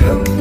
Hello.